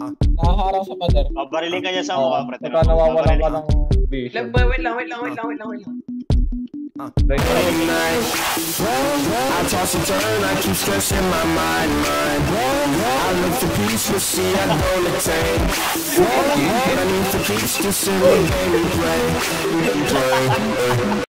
Haharang sa pader. Oh, ka niya sa mukha, pre. Pagka nawawala ka ng vision. lang, wait lang, wait lang, wait lang, wait lang, wait lang. Right na lang. I toss and turn, I keep stressing my mind, mind. I look for peace, you see I don't attain. I need for peace to send me, baby, play, play.